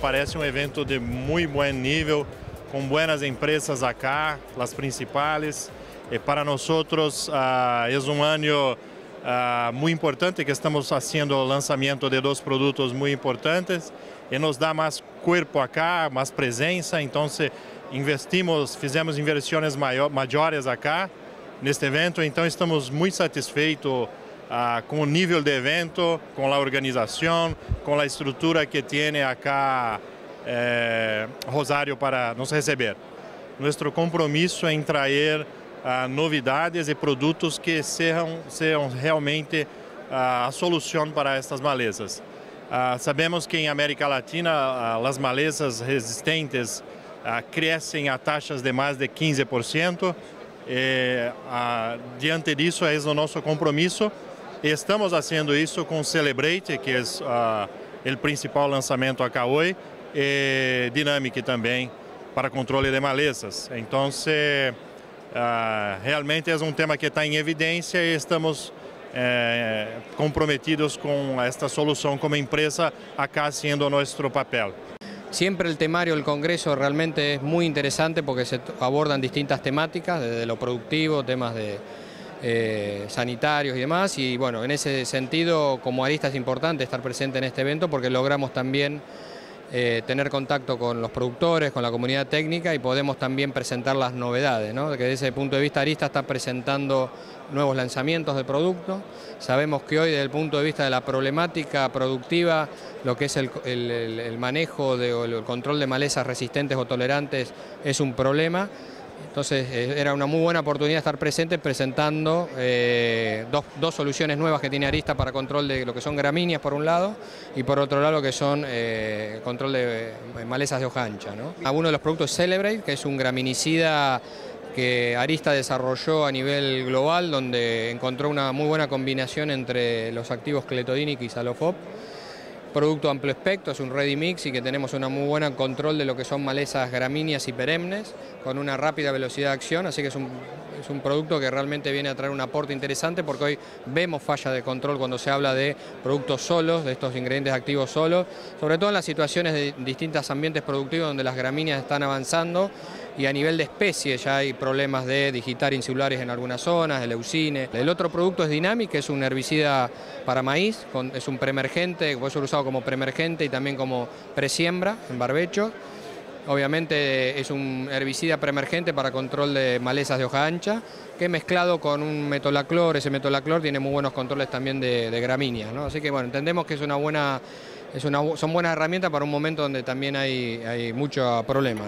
parece um evento de muito bom nível, com buenas empresas acá, as principais. E para nós, uh, é um ano uh, muito importante que estamos fazendo o lançamento de dois produtos muito importantes e nos dá mais corpo acá, mais presença. Então, investimos, fizemos inversões maiores acá neste evento. Então, estamos muito satisfeitos com o nível de evento, com a organização, com a estrutura que tem acá eh, Rosário para nos receber. Nosso compromisso é em trazer novidades e produtos que sejam, sejam realmente a solução para estas malezas. Sabemos que em América Latina as malezas resistentes crescem a taxas de mais de 15%. E, diante disso, é o nosso compromisso. Estamos fazendo isso com Celebrate, que é o principal lançamento acá hoje, e Dynamic também, para controle de malezas. Então, realmente é um tema que está em evidência e estamos eh, comprometidos com esta solução como empresa, acá haciendo nuestro papel. Siempre el temario del Congreso realmente es muy interesante porque se abordan distintas temáticas, desde lo productivo, temas de, eh, sanitarios y demás, y bueno, en ese sentido como arista es importante estar presente en este evento porque logramos también eh, tener contacto con los productores, con la comunidad técnica y podemos también presentar las novedades, ¿no? que desde ese punto de vista Arista está presentando nuevos lanzamientos de productos. Sabemos que hoy desde el punto de vista de la problemática productiva, lo que es el, manejo de, o el control de malezas resistentes o tolerantes es un problema entonces eh, era una muy buena oportunidad estar presente presentando eh, dos, soluciones nuevas que tiene Arista para control de lo que son gramíneas por un lado y por otro lado lo que son eh, control de malezas de hoja ancha. Uno de los productos es Celebrate, que es un graminicida que Arista desarrolló a nivel global, donde encontró una muy buena combinación entre los activos Cletodinic y Salofop producto amplio espectro, es un ready mix y que tenemos un muy buen control de lo que son malezas gramíneas y perennes, con una rápida velocidad de acción, así que es un, es un producto que realmente viene a traer un aporte interesante porque hoy vemos falla de control cuando se habla de productos solos, de estos ingredientes activos solos, sobre todo en las situaciones de distintos ambientes productivos donde las gramíneas están avanzando y a nivel de especie ya hay problemas de digitar insulares en algunas zonas, de leucine. El otro producto es Dynamic, que es un herbicida para maíz, es un preemergente, puede ser usado como preemergente y también como presiembra en barbecho. Obviamente es un herbicida preemergente para control de malezas de hoja ancha, que mezclado con un metolaclor, ese metolaclor tiene muy buenos controles también de, gramíneas. Así que bueno, entendemos que es una buena, son buenas herramientas para un momento donde también hay, hay mucho problema.